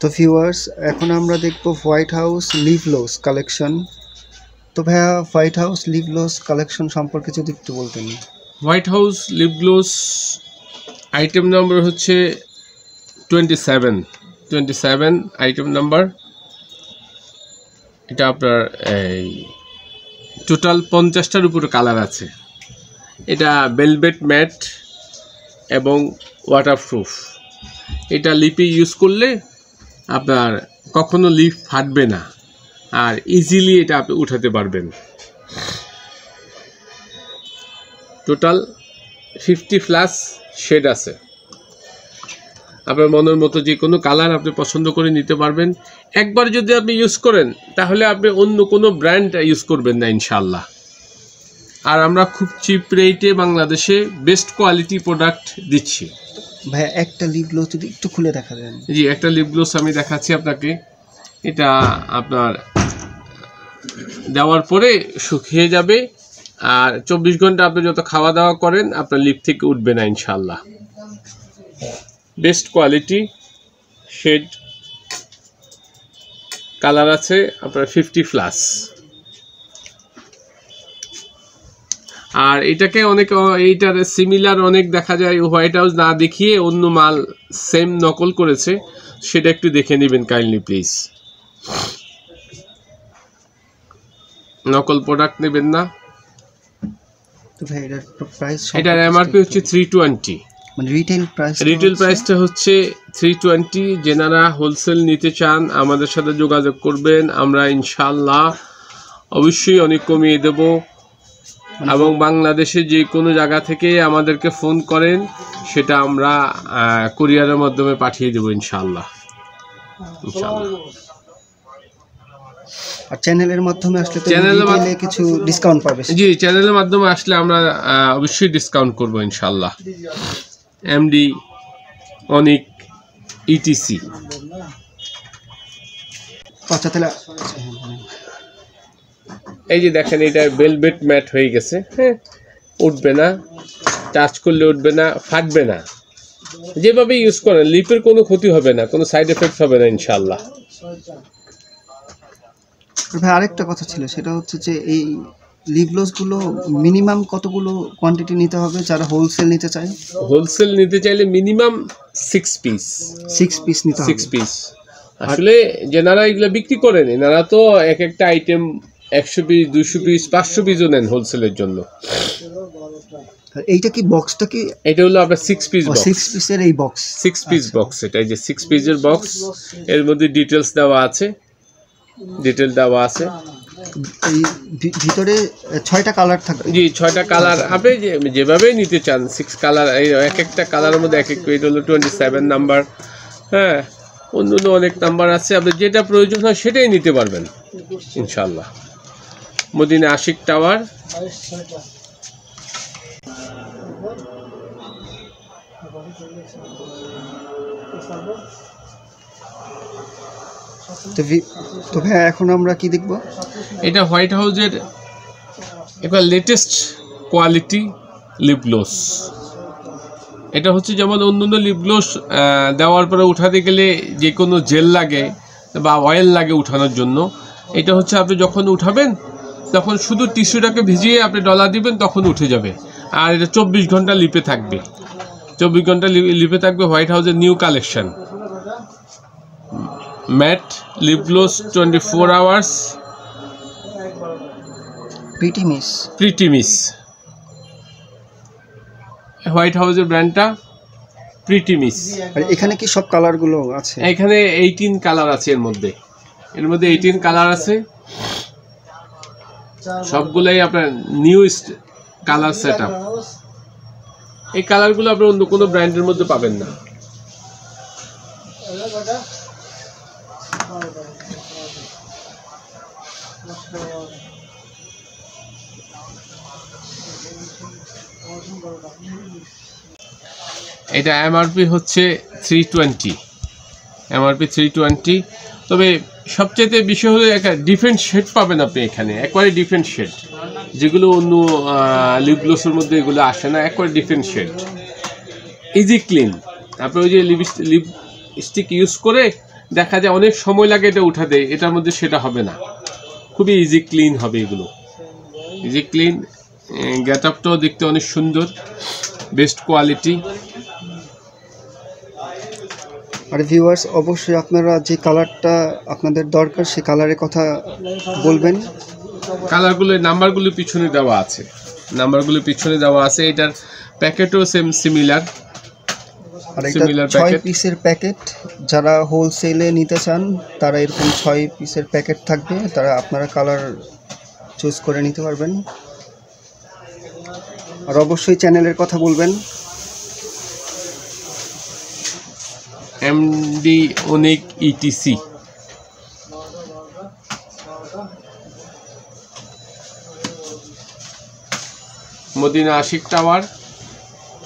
তো ভিউয়ার্স এখন আমরা দেখব হোয়াইট হাউস লিভলোস কালেকশন তো ভাইয়া হোয়াইট হাউস লিভলোস কালেকশন সম্পর্কে যদি একটু বলতেন। White House lip item number হচ্ছে twenty seven twenty seven item number এটা আপনার এই টোটাল পঞ্চাশটার উপরে কালার আছে। এটা বেলভেট ম্যাট এবং ওয়াটারপ্রুফ এটা লিপে ইউজ করলে আপনার কখনো লিপ ফাটবে না। আর ইজিলি এটা আপনি উঠাতে পারবেন। টোটাল ফিফটি প্লাস শেড আছে। আপনার মনের মতো যে কোনো কালার আপনি পছন্দ করে নিতে পারবেন। একবার যদি আপনি ইউজ করেন, তাহলে আপনি অন্য কোনো ব্র্যান্ড ইউজ করবেন না ইনশাল্লাহ আর আমরা খুব চিপ রেটে বাংলাদেশে বেস্ট কোয়ালিটি প্রোডাক্ট দিচ্ছি। ভাইয়া, একটা লিভলোস যদি একটু খুলে দেখা দেন। জি, একটা লিপ গ্লোস আমি দেখাচ্ছি আপনাকে। এটা আপনার, দেওয়ার পরে শুকিয়ে যাবে। আর চব্বিশ ঘণ্টা আপনি যত খাওয়া দাওয়া করেন, আপনার লিপ থেকে উঠবে না ইনশাল্লাহ বেস্ট কোয়ালিটি শেড কালার আছে আপনার ফিফটি প্লাস আর এটাকে অনেক এইটার সিমিলার অনেক দেখা যায় হোয়াইট হাউস না দেখিয়ে অন্য মাল সেম নকল করেছে সেটা একটু দেখে নেবেন কাইন্ডলি প্লিজ নকল প্রোডাক্ট নেবেন না। এটার এমআরপি হচ্ছে three twenty retail price retail প্রাইসটা হচ্ছে থ্রি টোয়েন্টি যেনারা হোলসেল নিতে চান আমাদের সাথে যোগাযোগ করবেন। আমরা ইনশাল্লাহ অবশ্যই অনেক কমিয়ে দেব। এবং বাংলাদেশে যে কোনো জায়গা থেকে আমাদেরকে ফোন করেন সেটা আমরা কুরিয়ারের মাধ্যমে পাঠিয়ে দেবো ইনশাল্লাহ ইনশাল্লাহ আর চ্যানেলের মাধ্যমে আসলে কিছু ডিসকাউন্ট পাবে। জি চ্যানেলের মাধ্যমে আসলে আমরা অবশ্যই ডিসকাউন্ট করব ইনশাল্লাহ এমডি অনিক ইটিসি আচ্ছা তাহলে এই যে দেখেন এটা বেলভেট ম্যাট হয়ে গেছে হ্যাঁ? উঠবে না টাচ করলে উঠবে না ফাটবে না। যেভাবে ইউজ করেন লিপের কোনো ক্ষতি হবে না কোনো সাইড এফেক্ট হবে না ইনশাল্লাহ ভাই আরেকটা কথা ছিল সেটা হচ্ছে যে এই গুলো মিনিমাম কতগুলো কোয়ান্টিটি নিতে হবে যারা হোলসেল নিতে চায়? হোলসেল নিতে চাইলে minimum six piece six piece নিতে হবে। সিক্স পিস আসলে যেনারা এগুলো বিক্রি করেন এনারা তো এক একটা আইটেম একশো পিস দুশো পিস পাঁচশো পিসও নেন হোলসেলের জন্য। এইটা কি বক্সটা কি? এটা হলো আপনার সিক্স পিস বক্স সিক্স পিসের এই বক্স সিক্স পিস বক্স এটা এই যে সিক্স পিসের বক্স এর মধ্যে ডিটেলস দেওয়া আছে। ডিটেল দেওয়া আছে। এই ভিতরে ছয়টা কালার থাকবে। জি ছয়টা কালার আপনি যে যেভাবে নিতে চান সিক্স কালার এই এক একটা কালারের মধ্যে এক এক এটা হলো টোয়েন্টি সেভেন নাম্বার হ্যাঁ অন্য অন্য অনেক নাম্বার আছে আপনি যেটা প্রয়োজন হয় সেটাই নিতে পারবেন ইনশাল্লাহ মদিনা আশিক টাওয়ার। তো ভি- ভাই এখন আমরা কি দেখব? এটা হোয়াইট হাউসের এবার লেটেস্ট কোয়ালিটি লিপ গ্লোস এটা হচ্ছে যেমন অন্য অন্য লিপ গ্লোস দেওয়ার পরে উঠাতে গেলে যে কোনো জেল লাগে বা অয়েল লাগে উঠানোর জন্য। এটা হচ্ছে আপনি যখন উঠাবেন তখন শুধু টিস্যুটাকে ভিজিয়ে আপনি ডলা দিবেন তখন উঠে যাবে। আর এটা চব্বিশ ঘণ্টা লিপে থাকবে। চব্বিশ ঘণ্টা লিপে থাকবে হোয়াইট হাউসের new collection. Matte lip gloss twenty four hours. Pretty miss pretty miss White হাউসের ব্র্যান্ডটা প্রিটি মিস আর এখানে কি সব কালারগুলো আছে? এখানে এইটিন কালার আছে এর মধ্যে। এর মধ্যে এইটিন কালার আছে। সবগুলোই আপনার নিউ কালার সেট এই কালারগুলো আপনি অন্য কোনো ব্র্যান্ডের মধ্যে পাবেন না। এটা এমআরপি হচ্ছে three twenty MRP three twenty তবে সবচেয়ে বিষয় হলো একটা ডিফারেন্ট শেড পাবেন আপনি এখানে, একবারে ডিফারেন্ট শেড। যেগুলো অন্য লিপগ্লোসের মধ্যে এগুলো আসে না, একবারে ডিফারেন্ট শেড। ইজি ক্লিন আপনি ওই যে লিপ লিপস্টিক ইউজ করে দেখা যায় অনেক সময় লাগে এটা উঠাতে, এটার মধ্যে সেটা হবে না। খুবই ইজি ক্লিন হবে এগুলো। ইজি ক্লিন গেট আপটাও দেখতে অনেক সুন্দর বেস্ট কোয়ালিটি আর ভিউয়ার্স অবশ্যই আপনারা যে কালারটা আপনাদের দরকার সেই কালারের কথা বলবেন। কালারগুলো নাম্বারগুলো পিছনে দেওয়া আছে। নাম্বারগুলো পিছনে দেওয়া আছে। এটার প্যাকেটও সেম সিমিলার আর এটা ছয় পিসের প্যাকেট যারা হোলসেলে নিতে চান তারা এরকম ছয় পিসের প্যাকেট থাকবে। তারা আপনারা কালার চুজ করে নিতে পারবেন। আর অবশ্যই চ্যানেলের কথা বলবেন। এমডি অনেক ইটিসি মদিনা আশিক টাওয়ার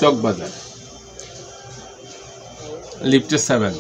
চকবাজার। লিফটে সেভেন